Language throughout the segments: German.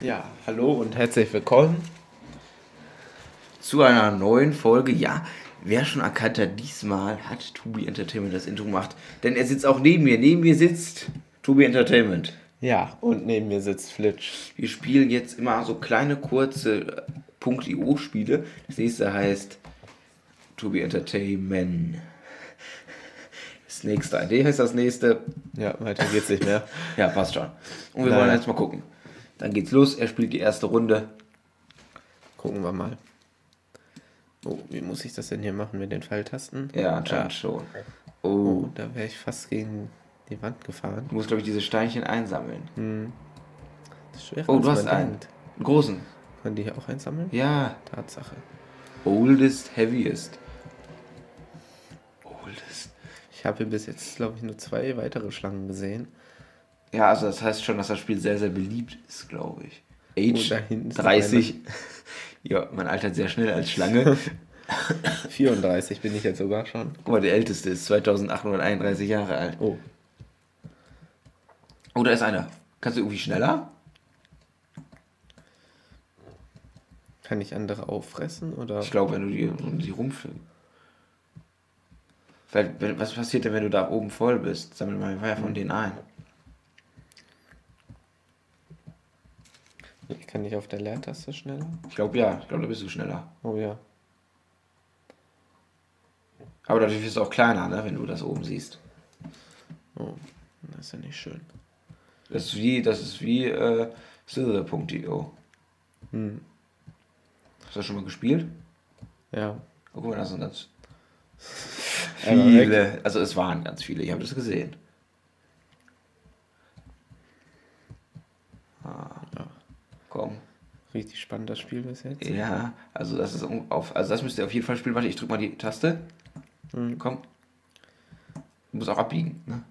Ja, hallo und herzlich willkommen zu einer neuen Folge. Ja, wer schon erkannt hat, diesmal hat Tubi Entertainment das Intro gemacht. Denn er sitzt auch neben mir. Neben mir sitzt Tubi Entertainment. Ja, und neben mir sitzt Flitsch. Wir spielen jetzt immer so kleine, kurze .io-Spiele. Das nächste heißt Tubi Entertainment. Snakes 3D heißt das nächste. Ja, weiter geht's nicht mehr. ja, passt schon. Und wir Nein. wollen jetzt mal gucken. Dann geht's los. Er spielt die erste Runde. Gucken wir mal. Oh, wie muss ich das denn hier machen mit den Pfeiltasten? Ja, anscheinend schon. Oh. Oh, da wäre ich fast gegen die Wand gefahren. Du musst, glaube ich, diese Steinchen einsammeln. Das ist schwerer, Oh, du hast einen. denkt. Einen großen. Können die hier auch einsammeln? Ja. Tatsache. Oldest, heaviest. Oldest. Ich habe hier bis jetzt, glaube ich, nur zwei weitere Schlangen gesehen. Ja, also das heißt schon, dass das Spiel sehr, sehr beliebt ist, glaube ich. Oh, Age noch 30. Ja, man altert sehr schnell als Schlange. 34 bin ich jetzt sogar schon. Guck mal, der älteste ist 2831 Jahre alt. Oh, Oh, da ist einer. Kannst du irgendwie schneller? kann ich andere auffressen oder? Ich glaube, wenn du die, du die rumfliegst. Was passiert denn, wenn du da oben voll bist? Sammel mal mehr von denen ein. Ich kann nicht auf der Leertaste schneller. Ich glaube ja, ich glaube, da bist du schneller. Oh ja. Aber dadurch wirst du auch kleiner, ne, wenn du das oben siehst. Oh, das ist ja nicht schön. Das ist wie, das ist wie äh, Silver.io. Hm. Hast du das schon mal gespielt? Ja. Oh, guck mal, das sind ganz viele. Also es waren ganz viele, ich habe das gesehen. Ah, Ja. komm. Richtig spannend das Spiel bis jetzt. Ja, also das ist auf, also das müsst ihr auf jeden Fall spielen. Warte, ich drück mal die Taste. Hm. Komm. Du musst auch abbiegen. Ne?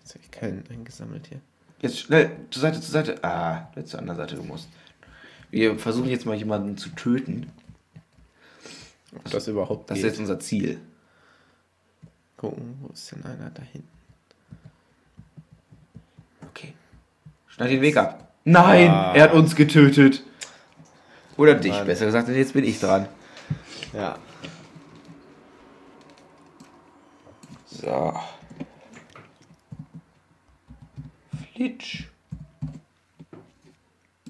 Jetzt habe ich keinen eingesammelt hier. Jetzt schnell, zur Seite, zur Seite. Ah, du hättest zur anderen Seite gemusst. Wir versuchen jetzt mal jemanden zu töten. Ob das überhaupt Das ist geht. jetzt unser Ziel. Gucken, wo ist denn einer da hinten? Okay. Schneid den Weg ab. Nein, Ah. er hat uns getötet. Oder dich, Mann. besser gesagt, denn jetzt bin ich dran. Ja. So. Flitsch.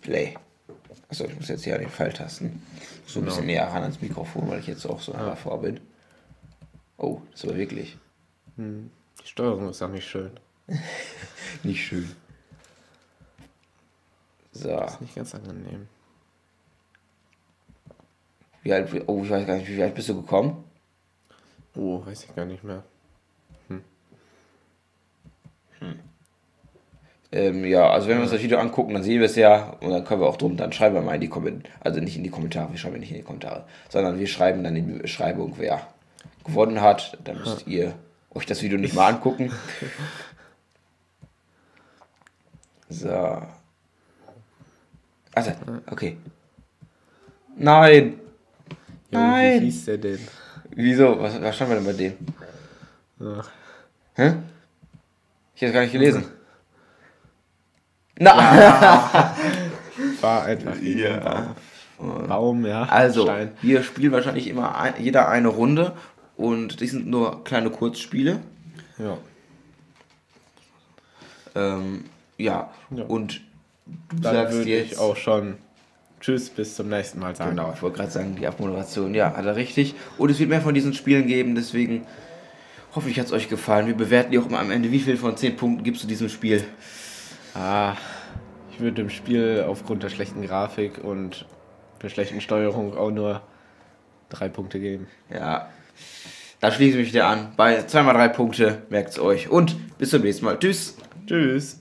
Play. Achso, ich muss jetzt hier an den Pfeiltasten. So ein Genau. bisschen näher ran ans Mikrofon, weil ich jetzt auch so nah davor bin. Oh, das war wirklich Hm. Die Steuerung ist auch nicht schön. nicht schön. So. Ist nicht ganz angenehm. Wie alt, oh, ich weiß gar nicht, wie alt bist du gekommen? Oh, weiß ich gar nicht mehr. Ähm, ja, also wenn wir uns das Video angucken, dann sehen wir es ja und dann können wir auch drum, dann schreiben wir mal in die Kommentare, also nicht in die Kommentare, wir schreiben nicht in die Kommentare, sondern wir schreiben dann in die Beschreibung, wer gewonnen hat. Dann müsst ihr euch das Video nicht mal angucken. So. Also, okay. Nein! Jo, Nein. Wie hieß der denn? Wieso? Was, was stand wir denn bei dem? Ach, Hä? Ich habe gar nicht gelesen. Na! war einfach Ja. Baum, ja. Also, Stein. wir spielen wahrscheinlich immer ein, jeder eine Runde und die sind nur kleine Kurzspiele. Ja. Ähm, ja. Ja. und Dann sagst würde jetzt ich auch schon Tschüss, bis zum nächsten Mal sagen. Genau, ich wollte gerade sagen, die Abmoderation, ja, hat er richtig. Und es wird mehr von diesen Spielen geben, deswegen hoffe ich, hat es euch gefallen. Wir bewerten die auch immer am Ende. Wie viel von 10 Punkten gibst du diesem Spiel? Ah, ich würde dem Spiel aufgrund der schlechten Grafik und der schlechten Steuerung auch nur drei Punkte geben. Ja, da schließe ich mich wieder an. Bei 2x3 Punkte, merkt es euch. Und bis zum nächsten Mal. Tschüss. Tschüss.